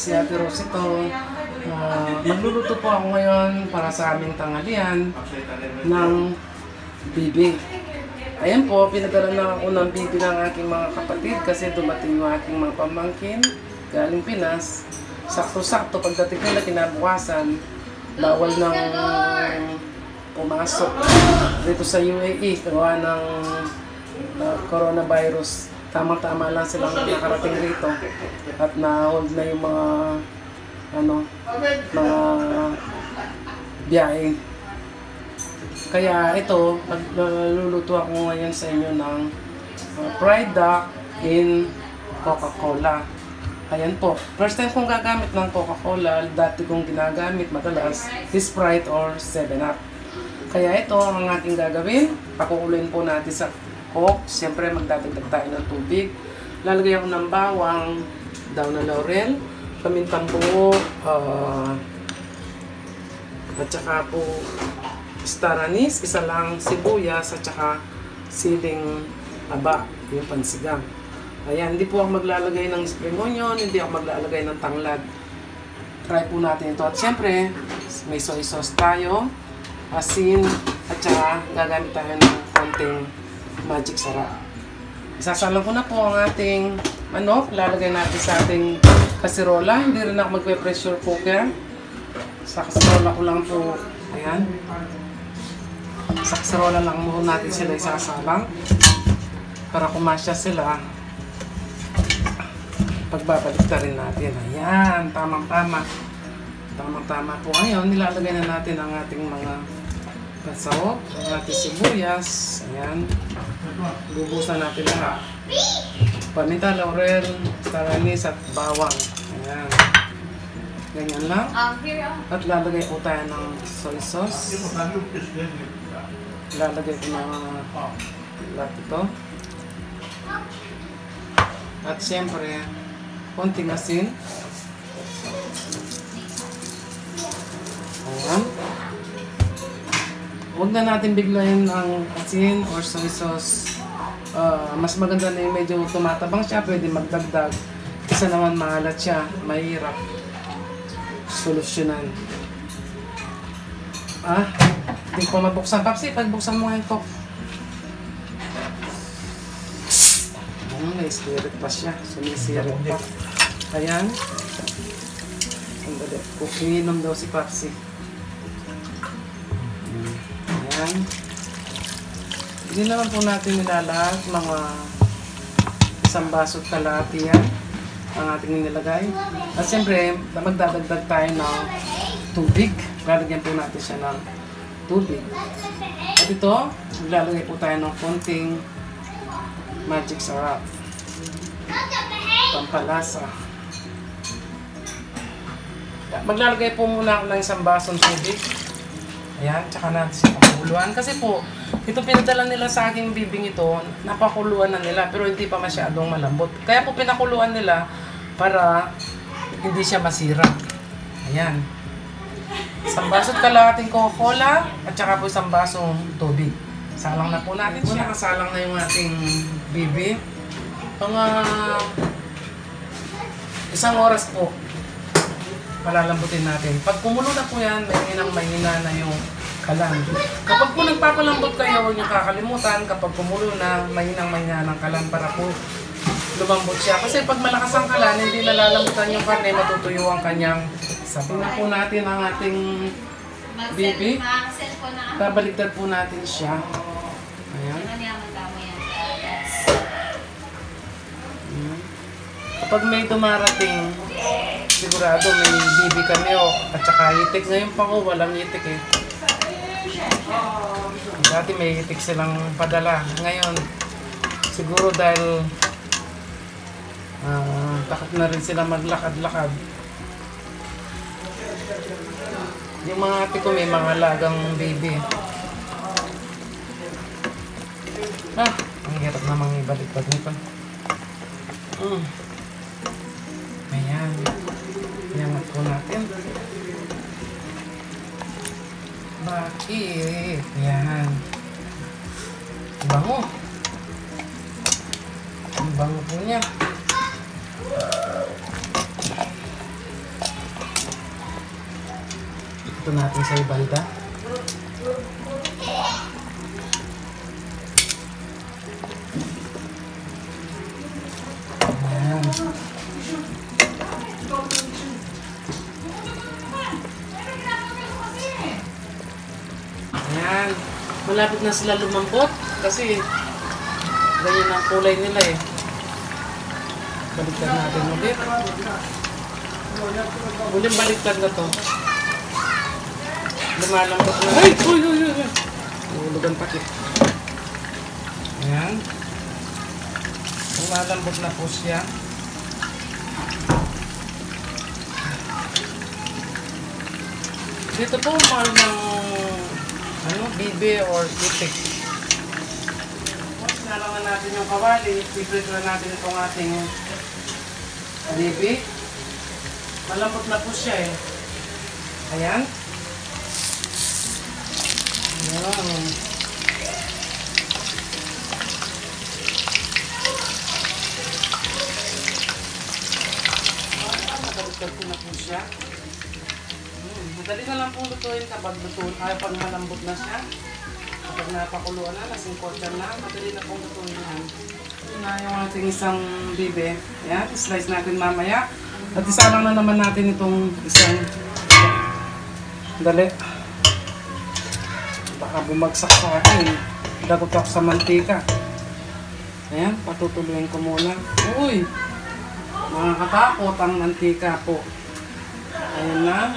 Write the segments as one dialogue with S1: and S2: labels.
S1: si Ate Rose ito. Ah, magluluto po ako ngayon para sa aming tanghalian ng bibi. Ayan po, pinadala na ako ng bibi ng aking mga kapatid kasi dumating yung aking mga pamangkin galing Pinas. Sakto-sakto pagdating nila kinabukasan, bawal nang pumasok dito sa UAE gawa ng uh, coronavirus. Tama-tama lang silang nakarating rito at na-hold na yung mga ano, mga biyahe. Kaya ito, magluluto ako ngayon sa inyo ng uh, fried duck in Coca-Cola. Ayan po. First time kong gagamit ng Coca-Cola, dati kong ginagamit madalas, Sprite or 7-Up. Kaya ito ang ating gagawin. Pakukuluin po natin sa Coke. Siyempre magdadagdag tayo ng tubig. Lalagay ako ng bawang, daw na laurel, pamintang buo, uh, at saka po star anise, isa lang sibuyas, at saka siling aba, yung pansigang. Ayan, hindi po ako maglalagay ng spring onion, hindi ako maglalagay ng tanglad. Try po natin ito. At syempre, may soy sauce tayo, asin, at saka gagamit tayo ng konting magic sarap. Isasalang ko na po ang ating manok. Lalagay natin sa ating kasirola. Hindi rin ako magpe-pressure cooker. Sa kasirola ko lang po, ayan. Sa kasirola lang muna natin sila isasalang. Para kumasya sila. Pagbabalik na rin natin. Ayan, tamang-tama. Tamang-tama po ngayon. Nilalagay na natin ang ating mga pasawok, ang ating sibuyas. Ayan. Bubusan natin lahat. Paminta, laurel, taranis at bawang. Ayan. Ganyan lang.
S2: Here, um,
S1: At lalagay po tayo ng soy sauce. Lalagay ko ng lahat ito. At siyempre, konting asin. Ayan. Huwag na natin biglayin ang asin or soy sauce. Ah, mas maganda na yung medyo tumatabang siya, pwede magdagdag. Isa naman maalat siya, mahirap solusyonan. Ah, hindi ko mabuksan. Papsi, pagbuksan mo nga ito. Hmm, may spirit pa siya. Sumisirit pa. Ayan. Sandali. Umiinom daw si Papsi. Ayan. Hindi naman po natin nilalag mga isang baso at kalahati yan ang ating nilagay. At siyempre, magdadagdag tayo ng tubig. Lalagyan po natin siya ng tubig. At ito, maglalagay po tayo ng konting magic syrup. Pampalasa. Maglalagay po muna ako ng isang basong tubig. Ayan, tsaka natin siya pakuluan. Kasi po, ito pinadala nila sa aking bibing ito, napakuluan na nila, pero hindi pa masyadong malambot. Kaya po pinakuluan nila para hindi siya masira. Ayan. Isang baso at kalahating Coca-Cola at saka po isang basong tubig. Salang na po natin siya. Nakasalang na yung ating bibi. Mga isang oras po palalambutin natin. Pag kumulo na po yan, may hinang mahina na yung kalan. Kapag po nagpapalambot kayo, huwag niyo kakalimutan, kapag kumulo na, mahinang mahina ng kalan para po lumambot siya. Kasi pag malakas ang kalan, hindi nalalambutan yung karne, matutuyo ang kanyang sabi na po natin ang ating
S2: na.
S1: Babaligtad po natin siya. Ayan. Kapag may dumarating, sigurado may bibi kami o at saka itik. Ngayon pa ko, walang itik eh. Dati may itik silang padala. Ngayon, siguro dahil ah takot na rin sila maglakad-lakad. Yung mga ate ko may mga lagang baby. Ah, ang hirap namang ibalik-balik nito. Mm. sakit ya bangun bangun punya. Ito natin sa ibanda ayan nah. Malapit na sila lumambot kasi ganyan ang kulay nila eh. Baliktad natin ulit. Uling baliktad na to. Lumalambot na. Ay! Uy! Uy! Uy! uy. Nahulugan pati. Ayan. Lumalambot na po siya. Dito po mahal ng ano, bibe or itik. Nalaman natin yung kawali, i-prito na natin itong ating bibe. Malambot na po siya eh. Ayan. Ayan. Nakabutag ko na po siya. Madali na lang pong lutuin kapag lutuin. Ay, pag malambot na siya. Kapag napakuluan na, lasing quarter na, madali na pong lutuin yan. Yun na yung ating isang bibe. Ayan, slice natin mamaya. At isa lang na naman natin itong isang dali. Baka bumagsak sa akin. Dagot ako sa mantika. Ayan, patutuloyin ko muna. Uy! Nakakatakot ang mantika po. Ayan na.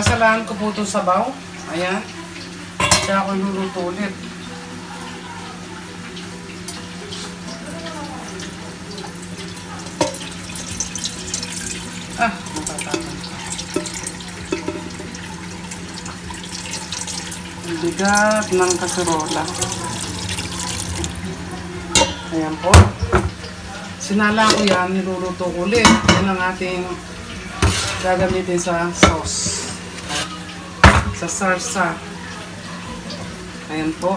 S1: Sasalahan ko po itong sabaw. Ayan. Kaya ako luluto ulit. Ah, matatakan. Ang bigat ng kaserola. Ayan po. Sinala ko yan, niluluto ulit. Yan ang ating gagamitin sa sauce. Sa sarsa. Ayan po.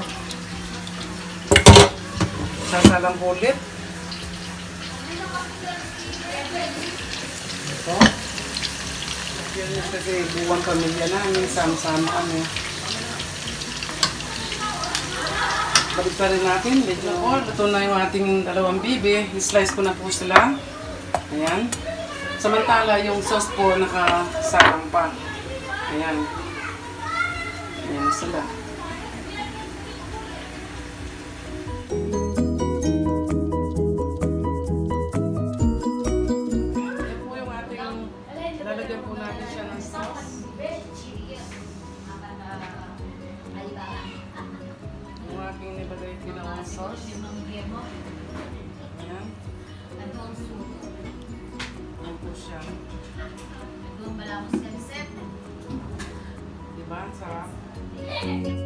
S1: Sasalang ko ulit. Ito. Yan yung kasi buwang pamilya namin. Sama-sama kami. Balik pa rin natin. Medyo po. Luto na yung ating dalawang bibi. I-slice ko na po sila. Ayan. Samantala, yung sauce po nakasarang pa. Ayan. Ayan sila. head.